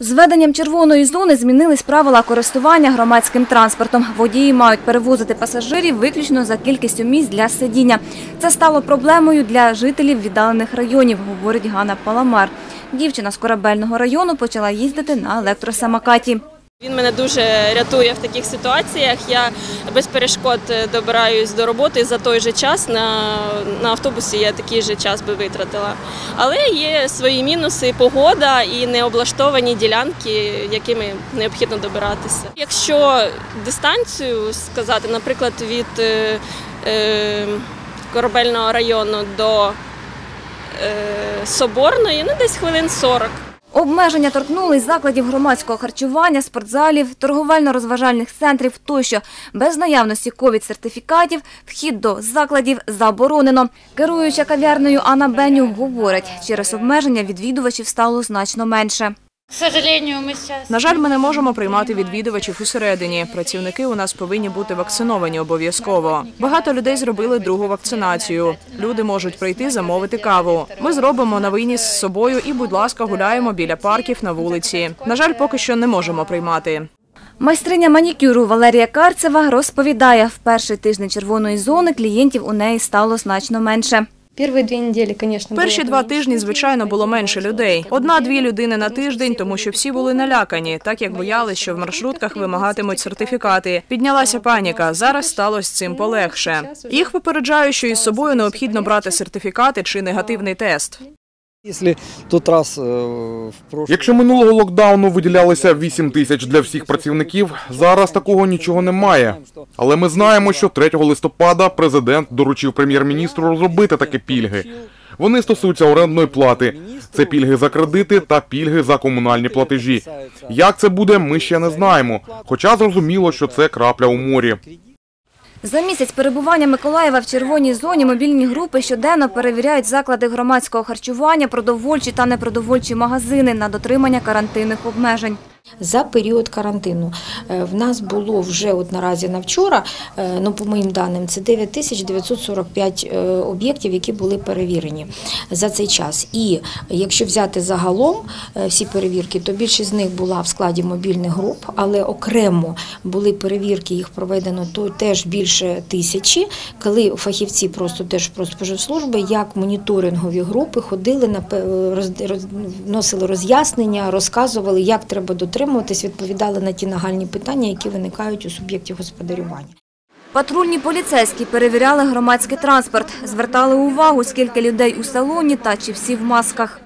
З введенням червоної зони змінились правила користування громадським транспортом. Водії мають перевозити пасажирів виключно за кількістю місць для сидіння. Це стало проблемою для жителів віддалених районів, говорить Ганна Паламар. Дівчина з корабельного району почала їздити на електросамокаті. Він мене дуже рятує в таких ситуаціях. Я без перешкод добираюсь до роботи за той же час. На, на автобусі я такий же час би витратила. Але є свої мінуси, погода і необлаштовані ділянки, якими необхідно добиратися. Якщо дистанцію сказати, наприклад, від е, е, корабельного району до е, Соборної, ну десь хвилин 40. Обмеження торкнулись закладів громадського харчування, спортзалів, торговельно-розважальних центрів тощо. Без наявності ковід-сертифікатів вхід до закладів заборонено. Керуюча кав'ярнею Анна Беню говорить, через обмеження відвідувачів стало значно менше. На жаль, ми не можемо приймати відвідувачів усередині. Працівники у нас повинні бути вакциновані обов'язково. Багато людей зробили другу вакцинацію. Люди можуть прийти замовити каву. Ми зробимо на виніс з собою і, будь ласка, гуляємо біля парків на вулиці. На жаль, поки що не можемо приймати. Майстриня манікюру Валерія Карцева розповідає, в перший тиждень червоної зони клієнтів у неї стало значно менше. Перші два тижні, звичайно, було менше людей. Одна-дві людини на тиждень, тому що всі були налякані, так як боялись, що в маршрутках вимагатимуть сертифікати. Піднялася паніка. Зараз стало з цим полегше. Їх попереджаю, що із собою необхідно брати сертифікати чи негативний тест. Прошлом... Якщо минулого локдауну виділялося 8 тисяч для всіх працівників, зараз такого нічого немає. Але ми знаємо, що 3 листопада президент доручив прем'єр-міністру розробити такі пільги. Вони стосуються орендної плати. Це пільги за кредити та пільги за комунальні платежі. Як це буде, ми ще не знаємо. Хоча зрозуміло, що це крапля у морі. За місяць перебування Миколаєва в червоній зоні мобільні групи щоденно перевіряють заклади громадського харчування, продовольчі та непродовольчі магазини на дотримання карантинних обмежень. За період карантину е, в нас було вже от наразі на вчора, е, ну по моїм даним, це 9945 е, об'єктів, які були перевірені за цей час. І якщо взяти загалом всі перевірки, то більшість з них була в складі мобільних груп, але окремо були перевірки, їх проведено то теж більше тисячі, коли фахівці просто теж про споживслужби, як моніторингові групи ходили вносили роз'яснення, розказували, як треба дотримуватись, відповідали на ті нагальні питання, які виникають у суб'єктів господарювання. Патрульні поліцейські перевіряли громадський транспорт, звертали увагу, скільки людей у салоні та чи всі в масках.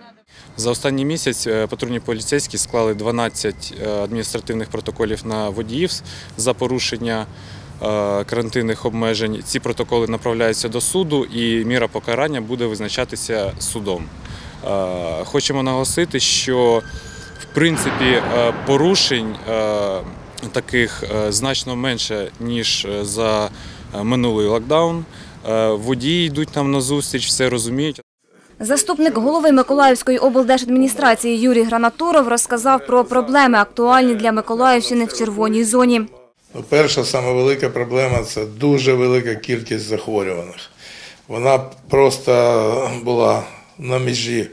За останній місяць е, патрульні поліцейські склали 12 е, адміністративних протоколів на водіїв за порушення е, карантинних обмежень. Ці протоколи направляються до суду і міра покарання буде визначатися судом. Хочемо наголосити, що в принципі е, порушень е, таких е, значно менше, ніж за минулий локдаун. Водії йдуть нам на зустріч, все розуміють. Заступник голови Миколаївської облдержадміністрації Юрій Гранатуров розказав про проблеми, актуальні для Миколаївщини в червоній зоні. Ну, Перша саме велика проблема це дуже велика кількість захворюваних. Вона просто була на межі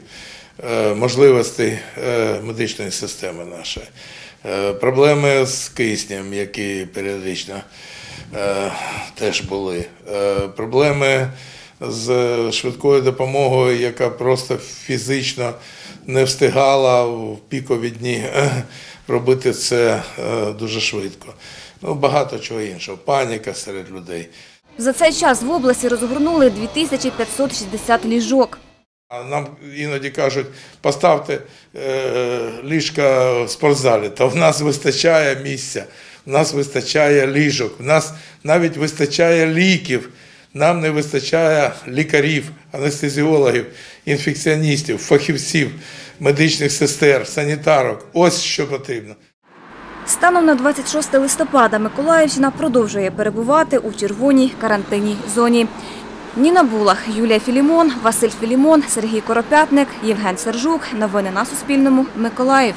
можливостей е, медичної системи нашої. Е, Проблеми з киснем, які періодично е, теж були. Проблеми з швидкою допомогою, яка просто фізично не встигала в пікові дні робити це дуже швидко. Ну, багато чого іншого. Паніка серед людей. За цей час в області розгорнули 2560 ліжок. Нам іноді кажуть, поставте е, ліжка в спортзалі, то в нас вистачає місця, в нас вистачає ліжок, в нас навіть вистачає ліків, нам не вистачає лікарів, анестезіологів, інфекціоністів, фахівців, медичних сестер, санітарок. Ось що потрібно. Станом на 26 листопада Миколаївщина продовжує перебувати у червоній карантинній зоні. Ніна Булах, Юлія Філімон, Василь Філімон, Сергій Коропятник, Євген Сержук. Новини на Суспільному. Миколаїв.